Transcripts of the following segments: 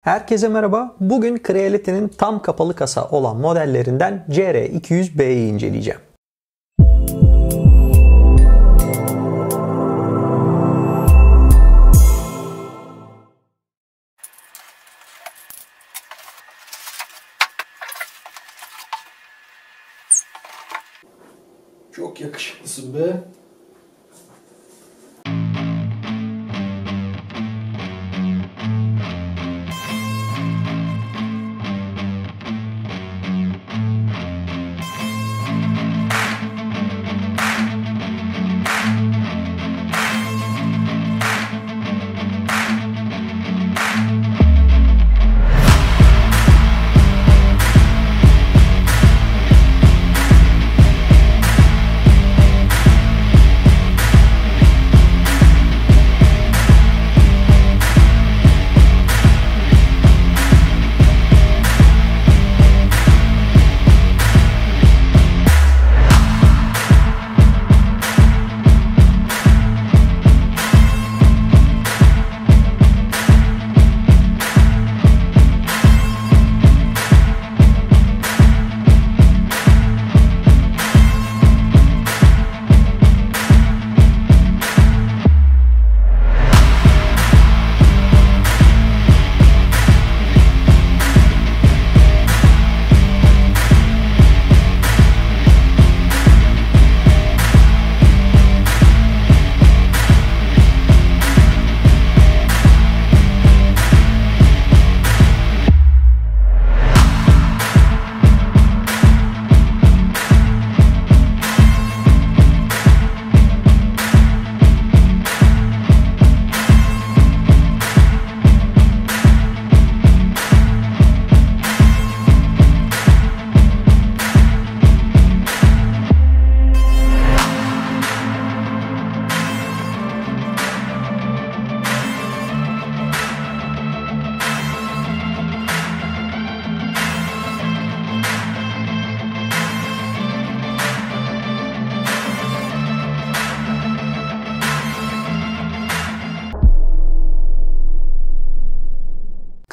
Herkese merhaba. Bugün Creality'nin tam kapalı kasa olan modellerinden CR200B'yi inceleyeceğim.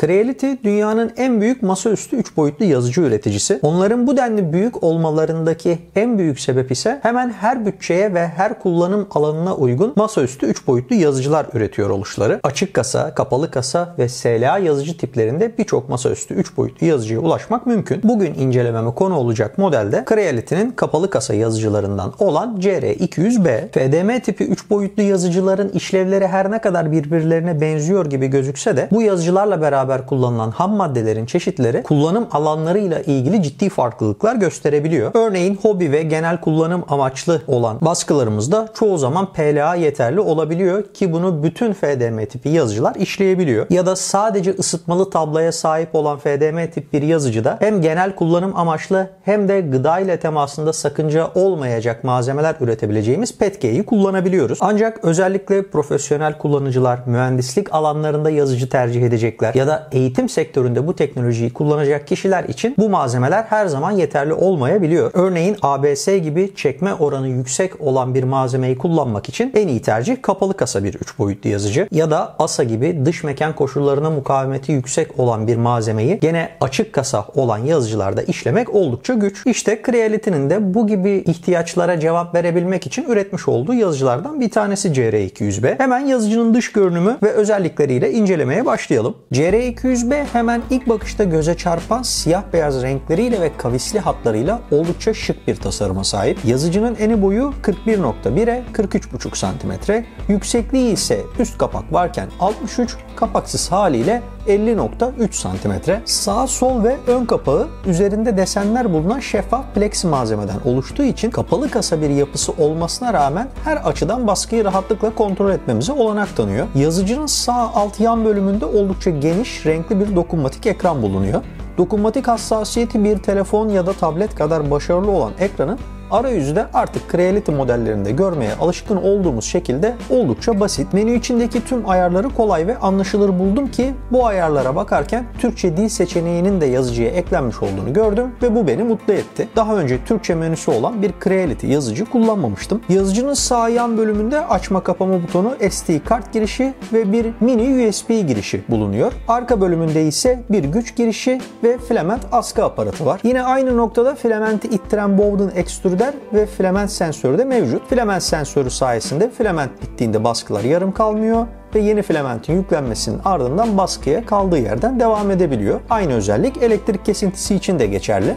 Creality dünyanın en büyük masaüstü 3 boyutlu yazıcı üreticisi. Onların bu denli büyük olmalarındaki en büyük sebep ise hemen her bütçeye ve her kullanım alanına uygun masaüstü 3 boyutlu yazıcılar üretiyor oluşları. Açık kasa, kapalı kasa ve SLA yazıcı tiplerinde birçok masaüstü 3 boyutlu yazıcıya ulaşmak mümkün. Bugün incelememe konu olacak modelde Creality'nin kapalı kasa yazıcılarından olan CR200B. FDM tipi 3 boyutlu yazıcıların işlevleri her ne kadar birbirlerine benziyor gibi gözükse de bu yazıcılarla beraber beraber kullanılan ham maddelerin çeşitleri kullanım alanlarıyla ilgili ciddi farklılıklar gösterebiliyor. Örneğin hobi ve genel kullanım amaçlı olan baskılarımızda çoğu zaman PLA yeterli olabiliyor ki bunu bütün FDM tipi yazıcılar işleyebiliyor. Ya da sadece ısıtmalı tabloya sahip olan FDM tip bir yazıcıda hem genel kullanım amaçlı hem de gıda ile temasında sakınca olmayacak malzemeler üretebileceğimiz PETG'yi kullanabiliyoruz. Ancak özellikle profesyonel kullanıcılar mühendislik alanlarında yazıcı tercih edecekler ya da eğitim sektöründe bu teknolojiyi kullanacak kişiler için bu malzemeler her zaman yeterli olmayabiliyor. Örneğin ABS gibi çekme oranı yüksek olan bir malzemeyi kullanmak için en iyi tercih kapalı kasa bir 3 boyutlu yazıcı ya da ASA gibi dış mekan koşullarına mukavemeti yüksek olan bir malzemeyi gene açık kasa olan yazıcılarda işlemek oldukça güç. İşte Creality'nin de bu gibi ihtiyaçlara cevap verebilmek için üretmiş olduğu yazıcılardan bir tanesi CR200B. Hemen yazıcının dış görünümü ve özellikleriyle incelemeye başlayalım. CR200 200B hemen ilk bakışta göze çarpan siyah beyaz renkleriyle ve kavisli hatlarıyla oldukça şık bir tasarıma sahip. Yazıcının eni boyu 41.1'e 43.5 cm, yüksekliği ise üst kapak varken 63, kapaksız haliyle 50.3 cm. Sağ, sol ve ön kapağı üzerinde desenler bulunan şeffaf plexi malzemeden oluştuğu için kapalı kasa bir yapısı olmasına rağmen her açıdan baskıyı rahatlıkla kontrol etmemize olanak tanıyor. Yazıcının sağ alt yan bölümünde oldukça geniş, renkli bir dokunmatik ekran bulunuyor. Dokunmatik hassasiyeti bir telefon ya da tablet kadar başarılı olan ekranın arayüzü de artık Creality modellerinde görmeye alışkın olduğumuz şekilde oldukça basit. Menü içindeki tüm ayarları kolay ve anlaşılır buldum ki bu ayarlara bakarken Türkçe dil seçeneğinin de yazıcıya eklenmiş olduğunu gördüm ve bu beni mutlu etti. Daha önce Türkçe menüsü olan bir Creality yazıcı kullanmamıştım. Yazıcının sağ yan bölümünde açma kapama butonu, SD kart girişi ve bir mini USB girişi bulunuyor. Arka bölümünde ise bir güç girişi ve filament askı aparatı var. Yine aynı noktada filamenti ittiren Bowden ekstrüder ve filament sensörü de mevcut. Filament sensörü sayesinde filament bittiğinde baskılar yarım kalmıyor ve yeni filamentin yüklenmesinin ardından baskıya kaldığı yerden devam edebiliyor. Aynı özellik elektrik kesintisi için de geçerli.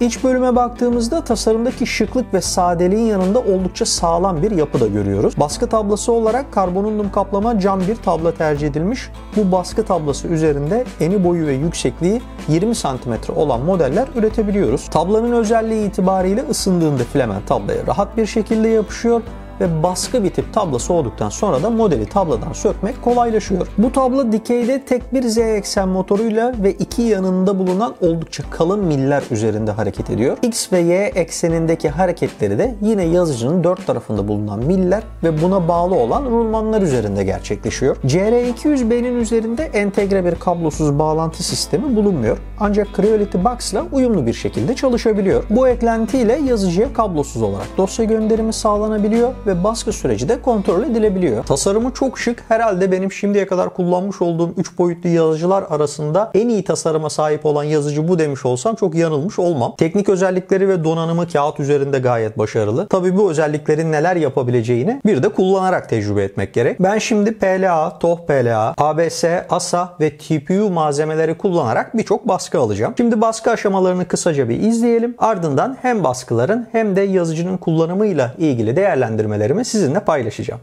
İç bölüme baktığımızda tasarımdaki şıklık ve sadeliğin yanında oldukça sağlam bir yapı da görüyoruz. Baskı tablası olarak karbonundum kaplama cam bir tabla tercih edilmiş. Bu baskı tablası üzerinde eni boyu ve yüksekliği 20 cm olan modeller üretebiliyoruz. Tablanın özelliği itibariyle ısındığında filament tablaya rahat bir şekilde yapışıyor ve baskı bitip tablo soğuduktan sonra da modeli tabladan sökmek kolaylaşıyor. Bu tablo dikeyde tek bir Z eksen motoruyla ve iki yanında bulunan oldukça kalın miller üzerinde hareket ediyor. X ve Y eksenindeki hareketleri de yine yazıcının dört tarafında bulunan miller ve buna bağlı olan rulmanlar üzerinde gerçekleşiyor. CR200B'nin üzerinde entegre bir kablosuz bağlantı sistemi bulunmuyor. Ancak Creality Box ile uyumlu bir şekilde çalışabiliyor. Bu eklentiyle yazıcıya kablosuz olarak dosya gönderimi sağlanabiliyor ve ve baskı süreci de kontrol edilebiliyor. Tasarımı çok şık. Herhalde benim şimdiye kadar kullanmış olduğum 3 boyutlu yazıcılar arasında en iyi tasarıma sahip olan yazıcı bu demiş olsam çok yanılmış olmam. Teknik özellikleri ve donanımı kağıt üzerinde gayet başarılı. Tabii bu özelliklerin neler yapabileceğini bir de kullanarak tecrübe etmek gerek. Ben şimdi PLA, TOH PLA, ABS, ASA ve TPU malzemeleri kullanarak birçok baskı alacağım. Şimdi baskı aşamalarını kısaca bir izleyelim. Ardından hem baskıların hem de yazıcının kullanımıyla ilgili değerlendirmeleri deneyimlerimi sizinle paylaşacağım.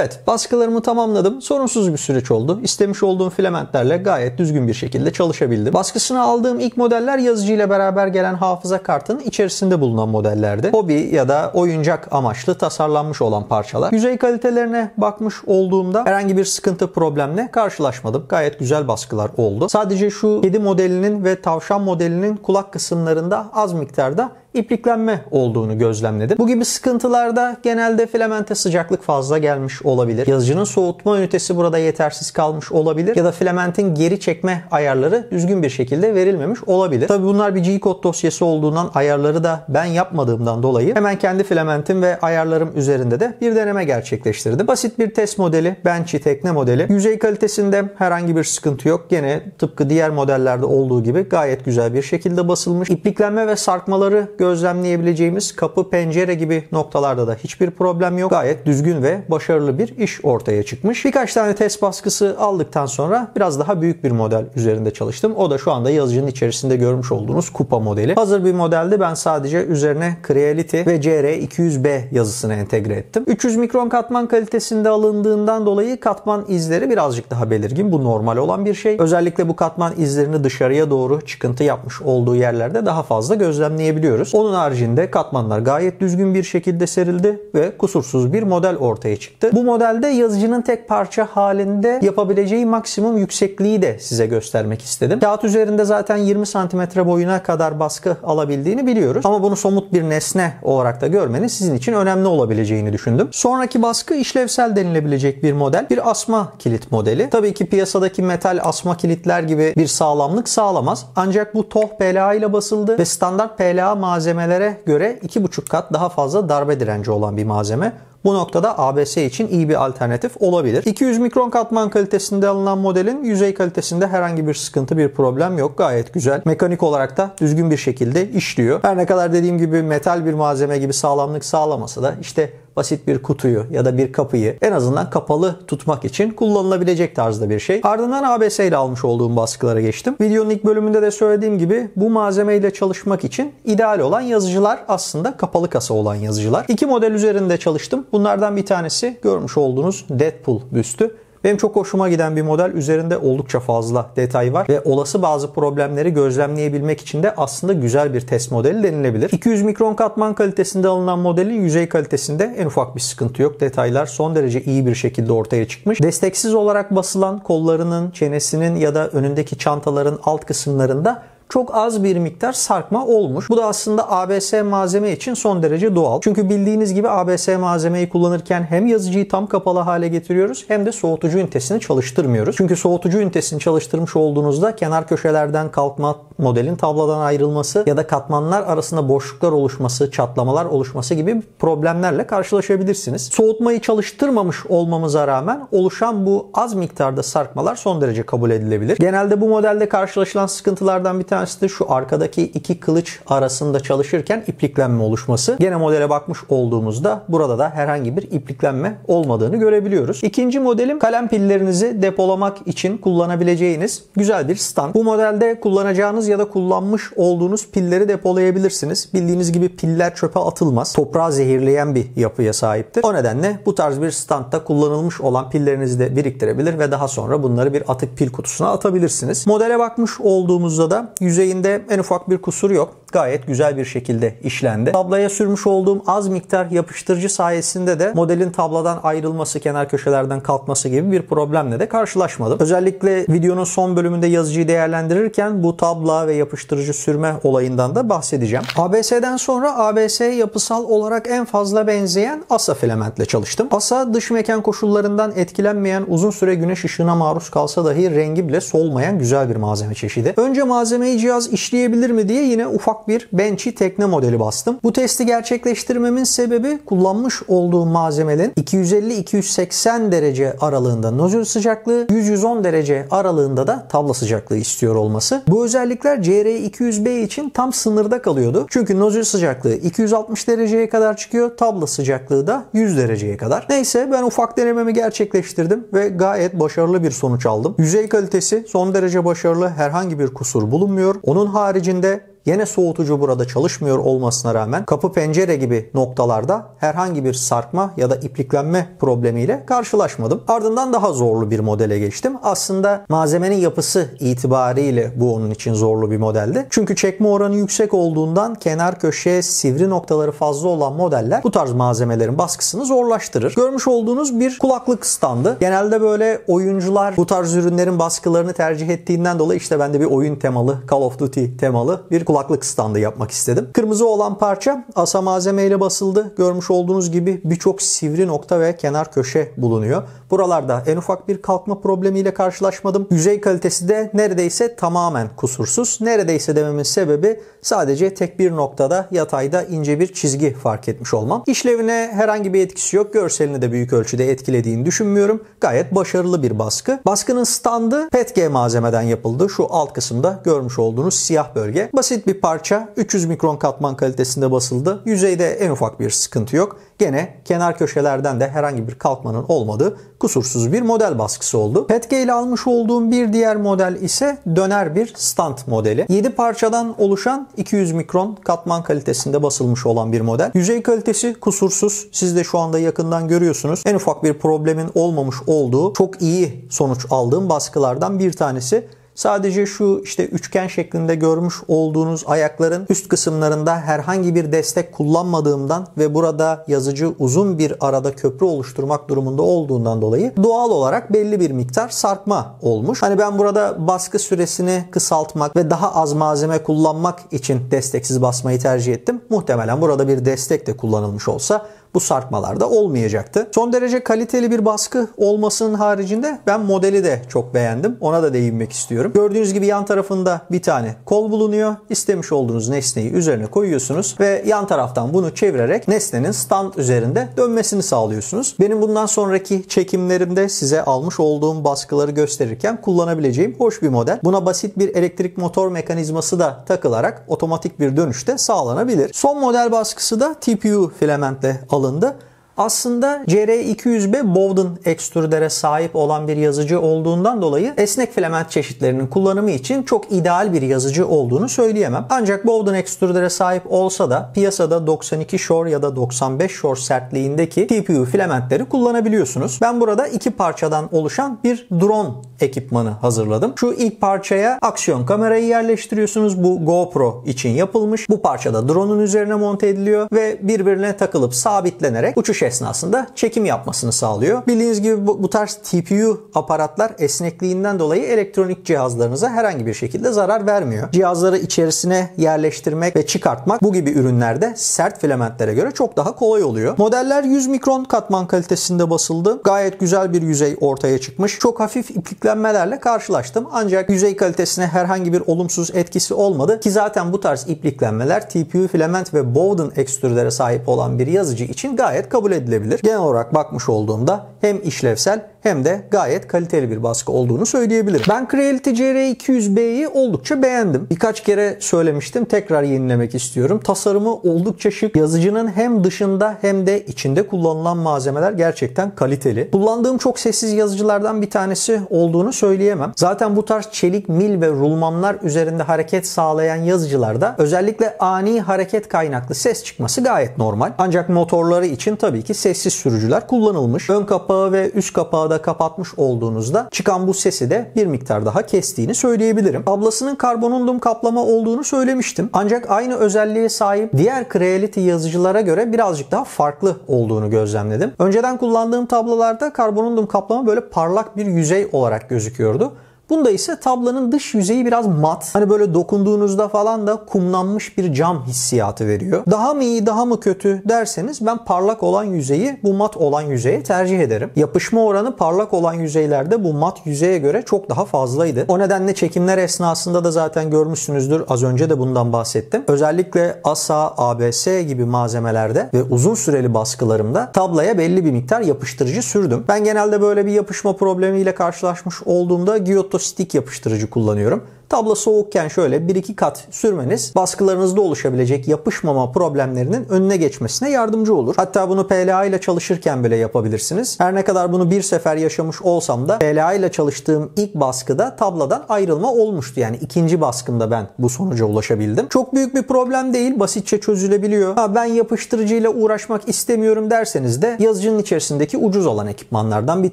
Evet baskılarımı tamamladım. Sorunsuz bir süreç oldu. İstemiş olduğum filamentlerle gayet düzgün bir şekilde çalışabildim. Baskısını aldığım ilk modeller yazıcı ile beraber gelen hafıza kartının içerisinde bulunan modellerdi. Hobi ya da oyuncak amaçlı tasarlanmış olan parçalar. Yüzey kalitelerine bakmış olduğumda herhangi bir sıkıntı problemle karşılaşmadım. Gayet güzel baskılar oldu. Sadece şu kedi modelinin ve tavşan modelinin kulak kısımlarında az miktarda ipliklenme olduğunu gözlemledim. Bu gibi sıkıntılarda genelde filamente sıcaklık fazla gelmiş olabilir. Yazıcının soğutma ünitesi burada yetersiz kalmış olabilir ya da filamentin geri çekme ayarları düzgün bir şekilde verilmemiş olabilir. Tabi bunlar bir G-code dosyası olduğundan ayarları da ben yapmadığımdan dolayı hemen kendi filamentim ve ayarlarım üzerinde de bir deneme gerçekleştirdim. Basit bir test modeli, Benchy tekne modeli. Yüzey kalitesinde herhangi bir sıkıntı yok. Gene tıpkı diğer modellerde olduğu gibi gayet güzel bir şekilde basılmış. İpliklenme ve sarkmaları gözlemleyebileceğimiz kapı, pencere gibi noktalarda da hiçbir problem yok. Gayet düzgün ve başarılı bir iş ortaya çıkmış. Birkaç tane test baskısı aldıktan sonra biraz daha büyük bir model üzerinde çalıştım. O da şu anda yazıcının içerisinde görmüş olduğunuz kupa modeli. Hazır bir modeldi. Ben sadece üzerine Creality ve CR200B yazısını entegre ettim. 300 mikron katman kalitesinde alındığından dolayı katman izleri birazcık daha belirgin. Bu normal olan bir şey. Özellikle bu katman izlerini dışarıya doğru çıkıntı yapmış olduğu yerlerde daha fazla gözlemleyebiliyoruz. Onun haricinde katmanlar gayet düzgün bir şekilde serildi ve kusursuz bir model ortaya çıktı. Bu modelde yazıcının tek parça halinde yapabileceği maksimum yüksekliği de size göstermek istedim. Kağıt üzerinde zaten 20 cm boyuna kadar baskı alabildiğini biliyoruz. Ama bunu somut bir nesne olarak da görmeniz sizin için önemli olabileceğini düşündüm. Sonraki baskı işlevsel denilebilecek bir model. Bir asma kilit modeli. Tabii ki piyasadaki metal asma kilitler gibi bir sağlamlık sağlamaz. Ancak bu TOH PLA ile basıldı ve standart PLA malzemelere göre 2,5 kat daha fazla darbe direnci olan bir malzeme. Bu noktada ABS için iyi bir alternatif olabilir. 200 mikron katman kalitesinde alınan modelin yüzey kalitesinde herhangi bir sıkıntı, bir problem yok. Gayet güzel. Mekanik olarak da düzgün bir şekilde işliyor. Her ne kadar dediğim gibi metal bir malzeme gibi sağlamlık sağlamasa da işte basit bir kutuyu ya da bir kapıyı en azından kapalı tutmak için kullanılabilecek tarzda bir şey. Ardından ABS ile almış olduğum baskılara geçtim. Videonun ilk bölümünde de söylediğim gibi bu malzemeyle çalışmak için ideal olan yazıcılar aslında kapalı kasa olan yazıcılar. İki model üzerinde çalıştım. Bunlardan bir tanesi görmüş olduğunuz Deadpool büstü. Benim çok hoşuma giden bir model. Üzerinde oldukça fazla detay var ve olası bazı problemleri gözlemleyebilmek için de aslında güzel bir test modeli denilebilir. 200 mikron katman kalitesinde alınan modelin yüzey kalitesinde en ufak bir sıkıntı yok. Detaylar son derece iyi bir şekilde ortaya çıkmış. Desteksiz olarak basılan kollarının, çenesinin ya da önündeki çantaların alt kısımlarında çok az bir miktar sarkma olmuş. Bu da aslında ABS malzeme için son derece doğal. Çünkü bildiğiniz gibi ABS malzemeyi kullanırken hem yazıcıyı tam kapalı hale getiriyoruz hem de soğutucu ünitesini çalıştırmıyoruz. Çünkü soğutucu ünitesini çalıştırmış olduğunuzda kenar köşelerden kalkma, modelin tabladan ayrılması ya da katmanlar arasında boşluklar oluşması, çatlamalar oluşması gibi problemlerle karşılaşabilirsiniz. Soğutmayı çalıştırmamış olmamıza rağmen oluşan bu az miktarda sarkmalar son derece kabul edilebilir. Genelde bu modelde karşılaşılan sıkıntılardan bir tanesi tanesi şu arkadaki iki kılıç arasında çalışırken ipliklenme oluşması. Gene modele bakmış olduğumuzda burada da herhangi bir ipliklenme olmadığını görebiliyoruz. İkinci modelim kalem pillerinizi depolamak için kullanabileceğiniz güzel bir stand. Bu modelde kullanacağınız ya da kullanmış olduğunuz pilleri depolayabilirsiniz. Bildiğiniz gibi piller çöpe atılmaz. Toprağı zehirleyen bir yapıya sahiptir. O nedenle bu tarz bir standta kullanılmış olan pillerinizi de biriktirebilir ve daha sonra bunları bir atık pil kutusuna atabilirsiniz. Modele bakmış olduğumuzda da Yüzeyinde en ufak bir kusur yok. Gayet güzel bir şekilde işlendi. Tablaya sürmüş olduğum az miktar yapıştırıcı sayesinde de modelin tabladan ayrılması, kenar köşelerden kalkması gibi bir problemle de karşılaşmadım. Özellikle videonun son bölümünde yazıcıyı değerlendirirken bu tabla ve yapıştırıcı sürme olayından da bahsedeceğim. ABS'den sonra ABS yapısal olarak en fazla benzeyen ASA filamentle çalıştım. ASA dış mekan koşullarından etkilenmeyen uzun süre güneş ışığına maruz kalsa dahi rengi bile solmayan güzel bir malzeme çeşidi. Önce malzemeyi cihaz işleyebilir mi diye yine ufak bir Benchy tekne modeli bastım. Bu testi gerçekleştirmemin sebebi kullanmış olduğum malzemelerin 250-280 derece aralığında nozül sıcaklığı, 100-110 derece aralığında da tabla sıcaklığı istiyor olması. Bu özellikler CR200B için tam sınırda kalıyordu. Çünkü nozül sıcaklığı 260 dereceye kadar çıkıyor, tabla sıcaklığı da 100 dereceye kadar. Neyse ben ufak denememi gerçekleştirdim ve gayet başarılı bir sonuç aldım. Yüzey kalitesi son derece başarılı, herhangi bir kusur bulunmuyor. Onun haricinde Yine soğutucu burada çalışmıyor olmasına rağmen kapı pencere gibi noktalarda herhangi bir sarkma ya da ipliklenme problemiyle karşılaşmadım. Ardından daha zorlu bir modele geçtim. Aslında malzemenin yapısı itibariyle bu onun için zorlu bir modeldi. Çünkü çekme oranı yüksek olduğundan kenar köşeye sivri noktaları fazla olan modeller bu tarz malzemelerin baskısını zorlaştırır. Görmüş olduğunuz bir kulaklık standı. Genelde böyle oyuncular bu tarz ürünlerin baskılarını tercih ettiğinden dolayı işte ben de bir oyun temalı, Call of Duty temalı bir kulaklık standı yapmak istedim. Kırmızı olan parça asa malzeme ile basıldı. Görmüş olduğunuz gibi birçok sivri nokta ve kenar köşe bulunuyor. Buralarda en ufak bir kalkma problemiyle karşılaşmadım. Yüzey kalitesi de neredeyse tamamen kusursuz. Neredeyse dememin sebebi sadece tek bir noktada yatayda ince bir çizgi fark etmiş olmam. İşlevine herhangi bir etkisi yok. Görselini de büyük ölçüde etkilediğini düşünmüyorum. Gayet başarılı bir baskı. Baskının standı PETG malzemeden yapıldı. Şu alt kısımda görmüş olduğunuz siyah bölge. Basit bir parça 300 mikron katman kalitesinde basıldı. Yüzeyde en ufak bir sıkıntı yok. Gene kenar köşelerden de herhangi bir kalkmanın olmadığı kusursuz bir model baskısı oldu. Petke ile almış olduğum bir diğer model ise döner bir stand modeli. 7 parçadan oluşan 200 mikron katman kalitesinde basılmış olan bir model. Yüzey kalitesi kusursuz. Siz de şu anda yakından görüyorsunuz. En ufak bir problemin olmamış olduğu çok iyi sonuç aldığım baskılardan bir tanesi. Sadece şu işte üçgen şeklinde görmüş olduğunuz ayakların üst kısımlarında herhangi bir destek kullanmadığımdan ve burada yazıcı uzun bir arada köprü oluşturmak durumunda olduğundan dolayı doğal olarak belli bir miktar sarkma olmuş. Hani ben burada baskı süresini kısaltmak ve daha az malzeme kullanmak için desteksiz basmayı tercih ettim. Muhtemelen burada bir destek de kullanılmış olsa bu sarkmalarda olmayacaktı. Son derece kaliteli bir baskı olmasının haricinde ben modeli de çok beğendim. Ona da değinmek istiyorum. Gördüğünüz gibi yan tarafında bir tane kol bulunuyor. İstemiş olduğunuz nesneyi üzerine koyuyorsunuz ve yan taraftan bunu çevirerek nesnenin stand üzerinde dönmesini sağlıyorsunuz. Benim bundan sonraki çekimlerimde size almış olduğum baskıları gösterirken kullanabileceğim hoş bir model. Buna basit bir elektrik motor mekanizması da takılarak otomatik bir dönüşte sağlanabilir. Son model baskısı da TPU filamentle alındı. Aslında CR200B Bowden ekstrüdere sahip olan bir yazıcı olduğundan dolayı esnek filament çeşitlerinin kullanımı için çok ideal bir yazıcı olduğunu söyleyemem. Ancak Bowden ekstrüdere sahip olsa da piyasada 92 Shore ya da 95 Shore sertliğindeki TPU filamentleri kullanabiliyorsunuz. Ben burada iki parçadan oluşan bir drone ekipmanı hazırladım. Şu ilk parçaya aksiyon kamerayı yerleştiriyorsunuz. Bu GoPro için yapılmış. Bu parçada drone'un üzerine monte ediliyor ve birbirine takılıp sabitlenerek uçuş esnasında çekim yapmasını sağlıyor. Bildiğiniz gibi bu, bu tarz TPU aparatlar esnekliğinden dolayı elektronik cihazlarınıza herhangi bir şekilde zarar vermiyor. Cihazları içerisine yerleştirmek ve çıkartmak bu gibi ürünlerde sert filamentlere göre çok daha kolay oluyor. Modeller 100 mikron katman kalitesinde basıldı. Gayet güzel bir yüzey ortaya çıkmış. Çok hafif ipliklenmelerle karşılaştım. Ancak yüzey kalitesine herhangi bir olumsuz etkisi olmadı ki zaten bu tarz ipliklenmeler TPU filament ve Bowden ekstrülere sahip olan bir yazıcı için gayet kabul edilebilir. Genel olarak bakmış olduğumda hem işlevsel hem de gayet kaliteli bir baskı olduğunu söyleyebilirim. Ben Creality CR200B'yi oldukça beğendim. Birkaç kere söylemiştim. Tekrar yenilemek istiyorum. Tasarımı oldukça şık. Yazıcının hem dışında hem de içinde kullanılan malzemeler gerçekten kaliteli. Kullandığım çok sessiz yazıcılardan bir tanesi olduğunu söyleyemem. Zaten bu tarz çelik mil ve rulmanlar üzerinde hareket sağlayan yazıcılarda özellikle ani hareket kaynaklı ses çıkması gayet normal. Ancak motorları için tabii ki sessiz sürücüler kullanılmış. Ön kapağı ve üst kapağı da kapatmış olduğunuzda çıkan bu sesi de bir miktar daha kestiğini söyleyebilirim. Ablasının karbonundum kaplama olduğunu söylemiştim. Ancak aynı özelliğe sahip diğer Creality yazıcılara göre birazcık daha farklı olduğunu gözlemledim. Önceden kullandığım tablolarda karbonundum kaplama böyle parlak bir yüzey olarak gözüküyordu. Bunda ise tablanın dış yüzeyi biraz mat. Hani böyle dokunduğunuzda falan da kumlanmış bir cam hissiyatı veriyor. Daha mı iyi daha mı kötü derseniz ben parlak olan yüzeyi bu mat olan yüzeye tercih ederim. Yapışma oranı parlak olan yüzeylerde bu mat yüzeye göre çok daha fazlaydı. O nedenle çekimler esnasında da zaten görmüşsünüzdür. Az önce de bundan bahsettim. Özellikle ASA, ABS gibi malzemelerde ve uzun süreli baskılarımda tablaya belli bir miktar yapıştırıcı sürdüm. Ben genelde böyle bir yapışma problemiyle karşılaşmış olduğumda Giotto stick yapıştırıcı kullanıyorum. Tablo soğukken şöyle 1-2 kat sürmeniz baskılarınızda oluşabilecek yapışmama problemlerinin önüne geçmesine yardımcı olur. Hatta bunu PLA ile çalışırken bile yapabilirsiniz. Her ne kadar bunu bir sefer yaşamış olsam da PLA ile çalıştığım ilk baskıda tabladan ayrılma olmuştu. Yani ikinci baskımda ben bu sonuca ulaşabildim. Çok büyük bir problem değil. Basitçe çözülebiliyor. Ha, ben yapıştırıcıyla uğraşmak istemiyorum derseniz de yazıcının içerisindeki ucuz olan ekipmanlardan bir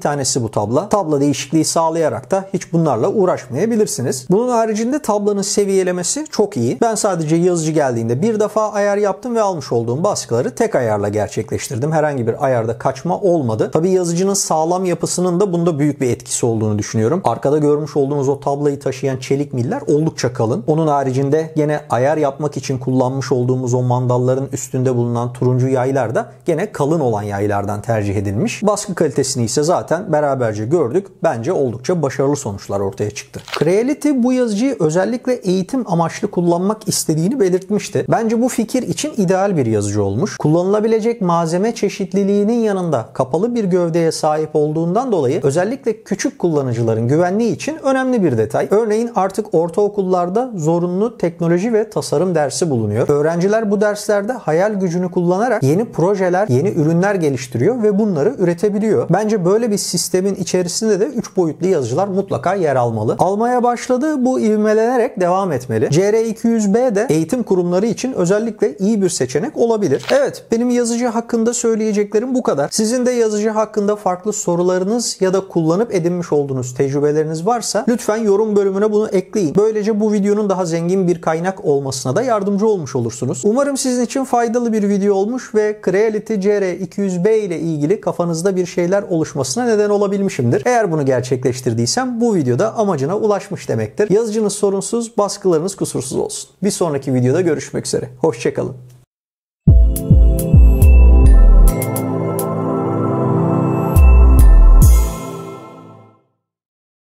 tanesi bu tabla. Tabla değişikliği sağlayarak da hiç bunlarla uğraşmayabilirsiniz. Bunun haricinde tablanın seviyelemesi çok iyi. Ben sadece yazıcı geldiğinde bir defa ayar yaptım ve almış olduğum baskıları tek ayarla gerçekleştirdim. Herhangi bir ayarda kaçma olmadı. Tabi yazıcının sağlam yapısının da bunda büyük bir etkisi olduğunu düşünüyorum. Arkada görmüş olduğunuz o tablayı taşıyan çelik miller oldukça kalın. Onun haricinde gene ayar yapmak için kullanmış olduğumuz o mandalların üstünde bulunan turuncu yaylar da gene kalın olan yaylardan tercih edilmiş. Baskı kalitesini ise zaten beraberce gördük. Bence oldukça başarılı sonuçlar ortaya çıktı. Creality bu yazıcıyı özellikle eğitim amaçlı kullanmak istediğini belirtmişti. Bence bu fikir için ideal bir yazıcı olmuş. Kullanılabilecek malzeme çeşitliliğinin yanında kapalı bir gövdeye sahip olduğundan dolayı özellikle küçük kullanıcıların güvenliği için önemli bir detay. Örneğin artık ortaokullarda zorunlu teknoloji ve tasarım dersi bulunuyor. Öğrenciler bu derslerde hayal gücünü kullanarak yeni projeler, yeni ürünler geliştiriyor ve bunları üretebiliyor. Bence böyle bir sistemin içerisinde de 3 boyutlu yazıcılar mutlaka yer almalı. Almaya başladı. Bu ivmelenerek devam etmeli. CR200B de eğitim kurumları için özellikle iyi bir seçenek olabilir. Evet benim yazıcı hakkında söyleyeceklerim bu kadar. Sizin de yazıcı hakkında farklı sorularınız ya da kullanıp edinmiş olduğunuz tecrübeleriniz varsa lütfen yorum bölümüne bunu ekleyin. Böylece bu videonun daha zengin bir kaynak olmasına da yardımcı olmuş olursunuz. Umarım sizin için faydalı bir video olmuş ve Creality CR200B ile ilgili kafanızda bir şeyler oluşmasına neden olabilmişimdir. Eğer bunu gerçekleştirdiysem bu videoda amacına ulaşmış demektir. Yazıcınız sorunsuz, baskılarınız kusursuz olsun. Bir sonraki videoda görüşmek üzere. Hoşçakalın.